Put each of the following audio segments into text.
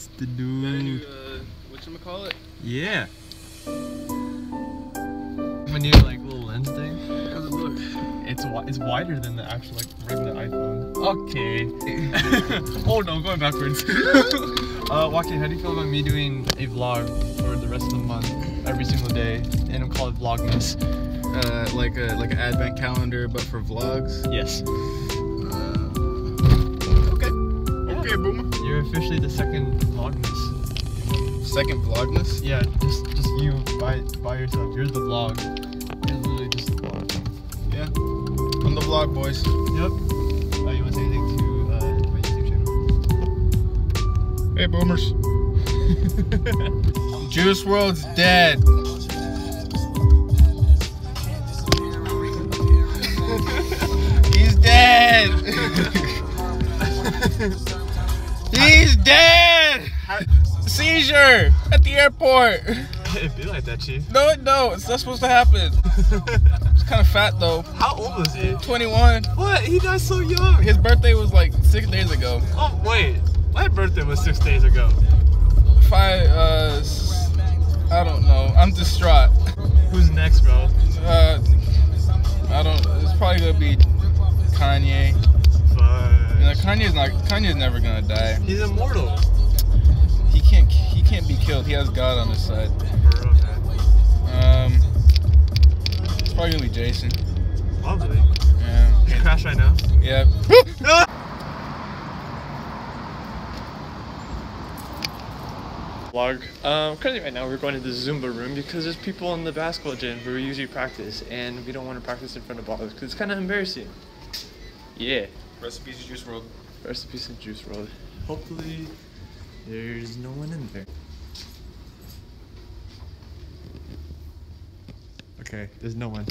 That's the dude. uh, whatchamacallit? Yeah. My new like little lens thing. How's it look? It's it's wider than the actual like regular iPhone. Okay. oh no, going backwards. uh, Joaquin, how do you feel about me doing a vlog for the rest of the month, every single day, and I'm call it Vlogmas? Uh, like a like an advent calendar, but for vlogs. Yes. Okay. Okay, boomer. You're officially the second Vlogmas. Second vlogmas. Yeah, just just you by by yourself. You're the vlog. You're literally just the vlog. Yeah. I'm the vlog boys. Yep. Uh, you want to say anything to uh, my YouTube channel? Hey, boomers. Juice WRLD's dead. He's dead. He's dead. Seizure at the airport. It'd be like that, Chief. No, no, it's not supposed to happen. It's kind of fat though. How old was he? 21. What? He died so young. His birthday was like six days ago. Oh wait, my birthday was six days ago. Five. Uh, I don't know. I'm distraught. Who's next, bro? Uh, I don't. It's probably gonna be Kanye. You know, Kanye's not. Kanye's never gonna die. He's immortal. He can't. He can't be killed. He has God on his side. Real. Um, it's probably gonna be Jason. Lovely. Yeah. Can crash right now? Yeah. Vlog. Um, currently right now we're going to the Zumba room because there's people in the basketball gym where we usually practice and we don't want to practice in front of others because it's kind of embarrassing. Yeah. Recipes of Juice WRLD. Recipes and Juice WRLD. Hopefully there's no one in there. Okay, there's no one.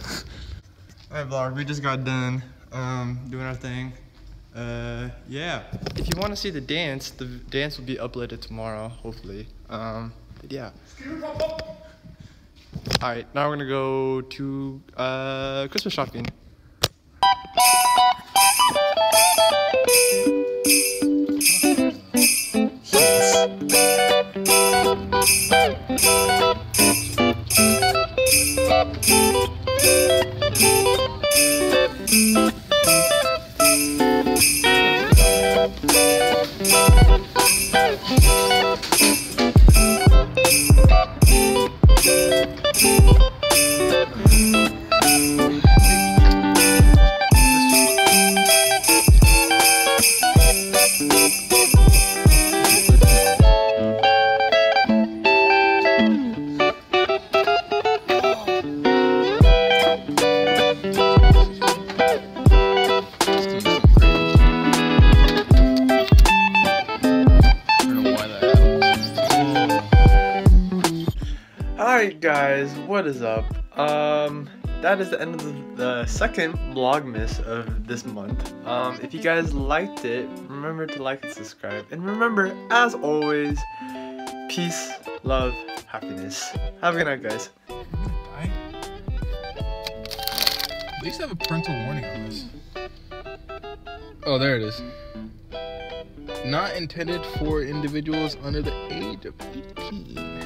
Alright vlog, we just got done um, doing our thing. Uh, yeah. If you want to see the dance, the dance will be uploaded tomorrow, hopefully. Um, but yeah. Alright, now we're gonna go to uh, Christmas shopping. Alright guys, what is up? Um that is the end of the, second vlogmas of this month. Um if you guys liked it, remember to like and subscribe. And remember, as always, peace, love, happiness. Have a good night guys. At least have a parental warning on this. Oh, there it is. Not intended for individuals under the age of 18.